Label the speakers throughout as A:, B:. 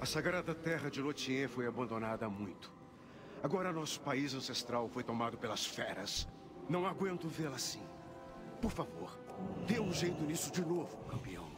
A: A sagrada terra de Lothian foi abandonada há muito. Agora nosso país ancestral foi tomado pelas feras. Não aguento vê-la assim. Por favor, dê um jeito nisso de novo, campeão.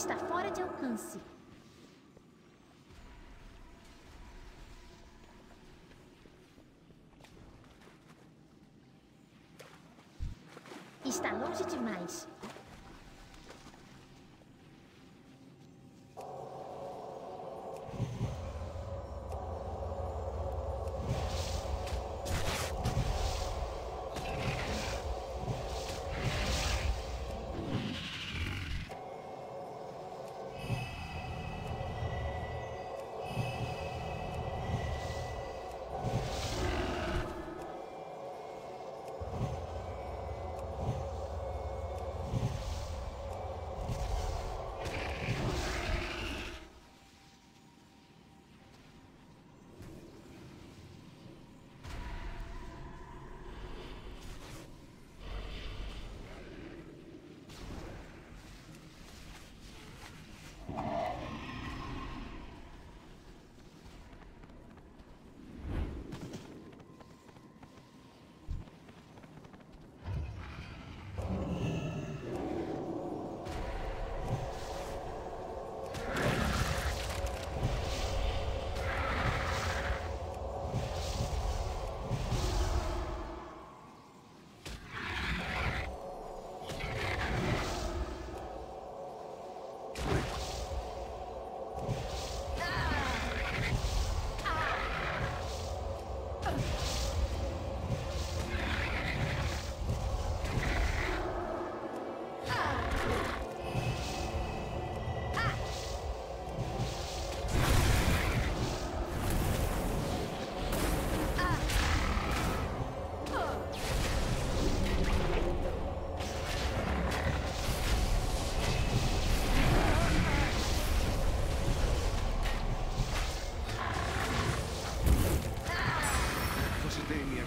B: Está fora de alcance. Está longe demais.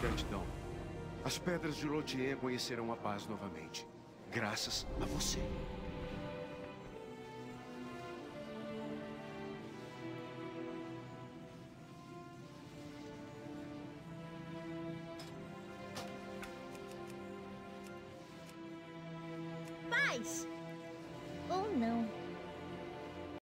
A: Gratidão. As pedras de Lothian conhecerão a paz novamente. Graças a você.
B: Paz!